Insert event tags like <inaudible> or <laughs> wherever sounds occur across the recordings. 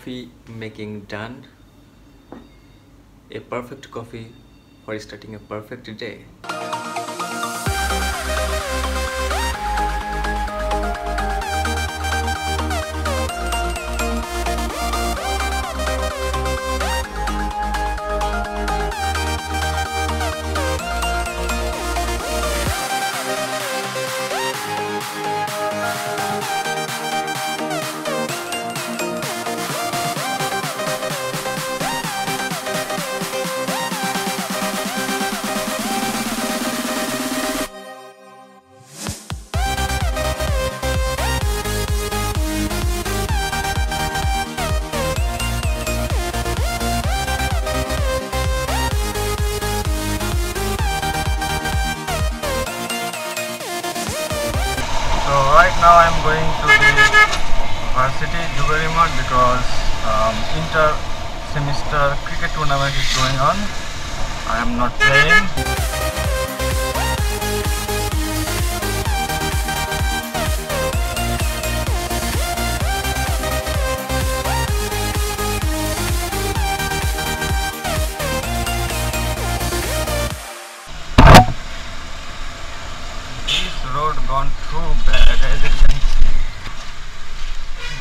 coffee making done. A perfect coffee for starting a perfect day. Now I'm going to the varsity Jugarimat because um, inter semester cricket tournament is going on. I am not playing. Too bad as you can see.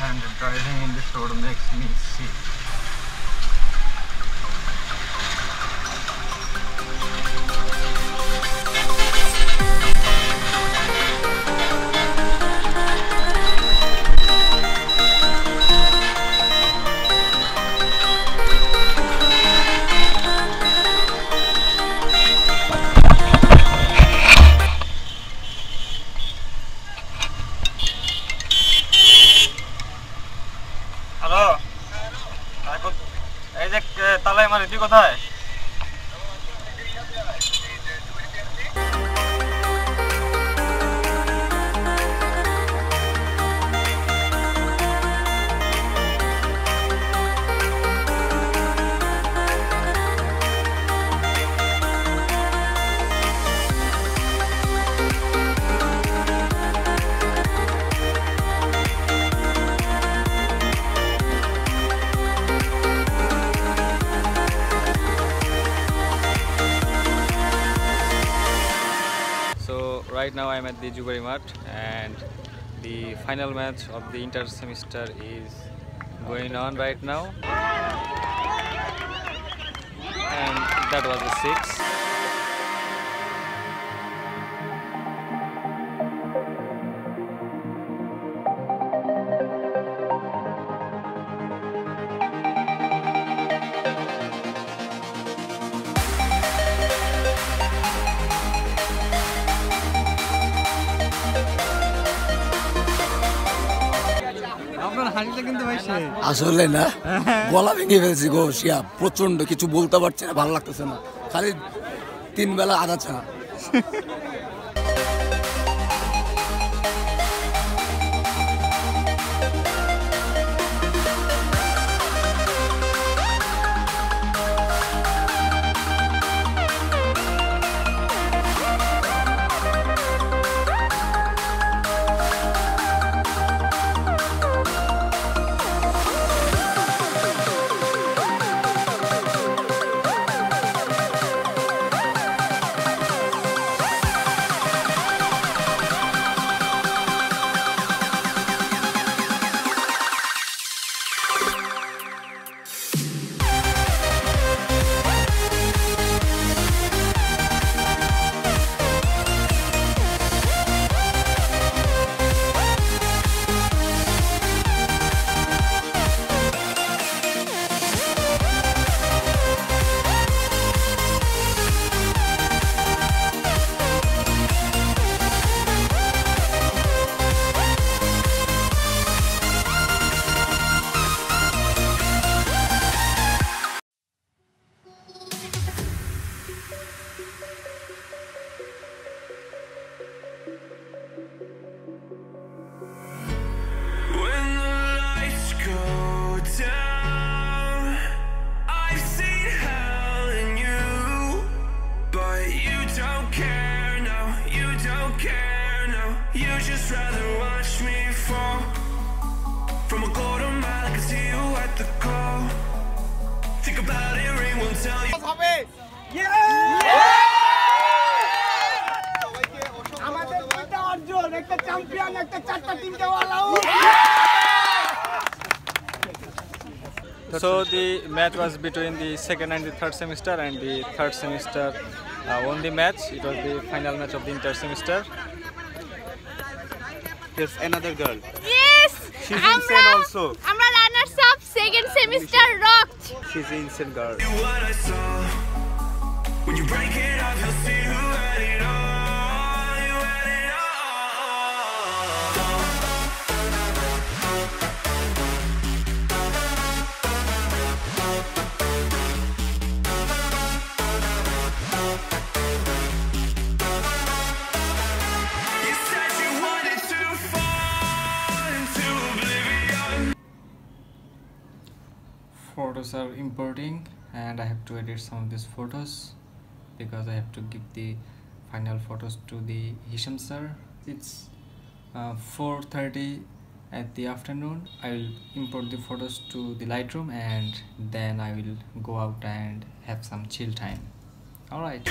And driving in this road makes me sick. কোথায় ready কোথায়? Right now I'm at the Jubari Mart and the final match of the inter semester is going on right now. And that was the six. আসলে না গলা ভেঙে ফেলছি গো শিয়া প্রচণ্ড কিছু বলতে পারছি না ভালো লাগতেছে না। খালি তিন বেলা আদা চা <laughs> about it, ring will tell you. আমাদের দুইটা অর্জন একটা চ্যাম্পিয়ন একটা চারটা তিনটা all out So the match was between the second and the third semester, and the third semester uh, won the match. It was the final match of the inter semester. There's another girl. Yes! She's আমরা insane also. আমরা Second semester rocked. She's an insane girl. Photos are importing, and I have to edit some of these photos because I have to give the final photos to the Hisham sir. It's uh, 4:30 at the afternoon. I will import the photos to the Lightroom, and then I will go out and have some chill time. All right.